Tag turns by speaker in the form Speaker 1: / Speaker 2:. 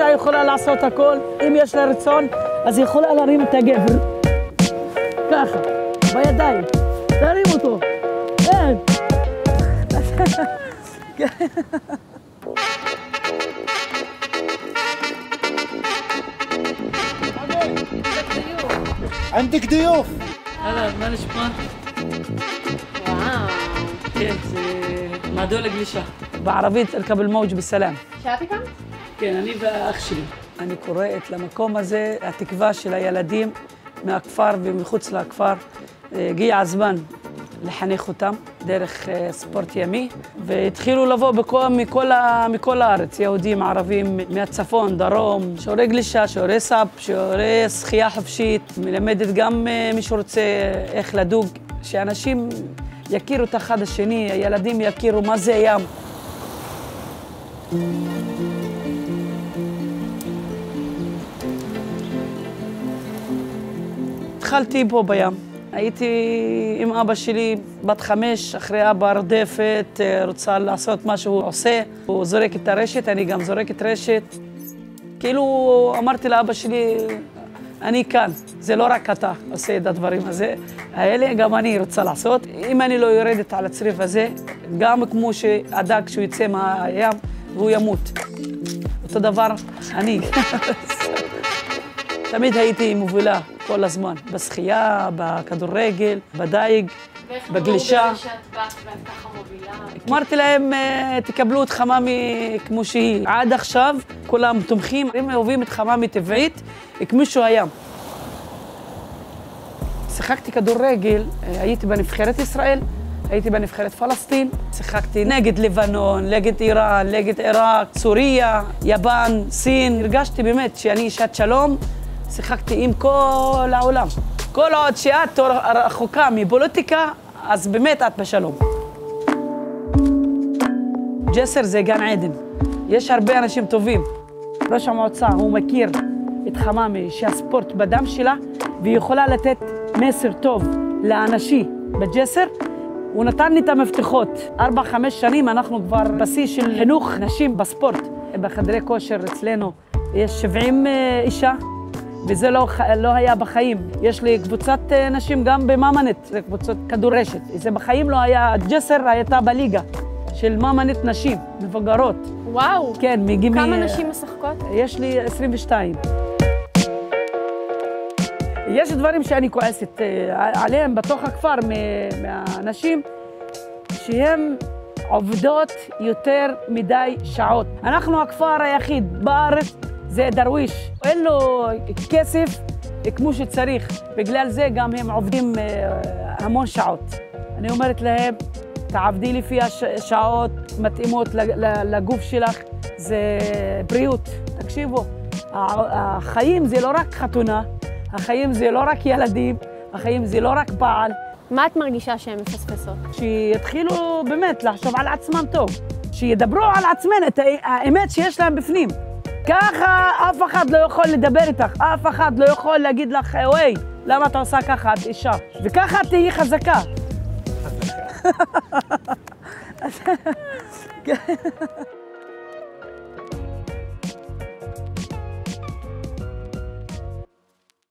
Speaker 1: אישה יכולה לעשות הכל, אם יש לה רצון, אז היא יכולה להרים את הגבר. ככה, בידיים. תרים אותו. אין.
Speaker 2: عندك ضيوف
Speaker 1: אהלן, מה נשמע?
Speaker 3: וואו.
Speaker 1: כן, זה מעדו לגלישה. בערבית ארכב אל-מוג' בסלאם.
Speaker 3: שאת הקמת?
Speaker 1: כן, אני והאח שלי. אני קוראת למקום הזה, התקווה של הילדים מהכפר ומחוץ לכפר. הגיע הזמן לחנך אותם דרך אה, ספורט ימי, והתחילו לבוא בכל, מכל, מכל הארץ, יהודים, ערבים, מהצפון, דרום, שיעורי גלישה, שיעורי סאפ, שיעורי שחייה חופשית, מלמדת גם אה, מי שרוצה איך לדוג, שאנשים יכירו את אחד השני, הילדים יכירו מה זה ים. התחלתי פה בים. הייתי עם אבא שלי, בת חמש, אחרי אבא רודפת, אה, רוצה לעשות מה שהוא עושה. הוא זורק את הרשת, אני גם זורקת רשת. כאילו אמרתי לאבא שלי, אני כאן, זה לא רק אתה עושה את הדברים הזה, האלה, גם אני רוצה לעשות. אם אני לא יורדת על הצריף הזה, גם כמו שהדג שהוא יצא מהים, והוא ימות. אותו דבר אני. תמיד הייתי מובילה כל הזמן, בשחייה, בכדורגל, בדייג, בגלישה.
Speaker 3: שאת באת ואת ככה מובילה.
Speaker 1: אמרתי להם, "אה, תקבלו את חממי כמו שהיא. עד עכשיו כולם תומכים, הם אוהבים את חממי טבעית כמו שהוא היה. שיחקתי כדורגל, אה, הייתי בנבחרת ישראל, הייתי בנבחרת פלסטין, שיחקתי נגד לבנון, נגד איראן, נגד עיראק, סוריה, יפן, סין. הרגשתי באמת שאני אישת שלום, שיחקתי עם כל העולם. כל עוד שאת רחוקה מפוליטיקה, אז באמת את בשלום. ג'סר זה גן עדן. יש הרבה אנשים טובים. ראש המועצה, הוא מכיר את חממי, שהספורט בדם שלה, והיא יכולה לתת מסר טוב לאנשים בג'סר. הוא נתן לי את המפתחות. ארבע, חמש שנים אנחנו כבר בשיא של חינוך נשים בספורט. בחדרי כושר אצלנו יש 70 אה, אישה, וזה לא, לא היה בחיים. יש לי קבוצת אה, נשים גם בממנט, זה קבוצות כדורשת. זה בחיים לא היה, ג'סר הייתה בליגה של ממנט נשים, מבוגרות.
Speaker 3: וואו.
Speaker 1: כן, מגיל...
Speaker 3: כמה נשים משחקות?
Speaker 1: יש לי 22. יש דברים שאני כועסת אה, עליהם בתוך הכפר מהנשים, שהן עובדות יותר מדי שעות. אנחנו הכפר היחיד בארץ, זה דרוויש. אין לו כסף כמו שצריך, בגלל זה גם הם עובדים אה, המון שעות. אני אומרת להם, תעבדי לפי השעות מתאימות לגוף שלך, זה בריאות. תקשיבו, החיים זה לא רק חתונה, החיים זה לא רק ילדים, החיים זה לא רק בעל.
Speaker 3: מה את מרגישה שהן מפספסות?
Speaker 1: שיתחילו באמת לחשוב על עצמם טוב, שידברו על עצמן את האמת שיש להם בפנים. ככה אף אחד לא יכול לדבר איתך, אף אחד לא יכול להגיד לך, וואי, למה אתה עושה ככה, את אישה? וככה תהיי חזקה. חזקה.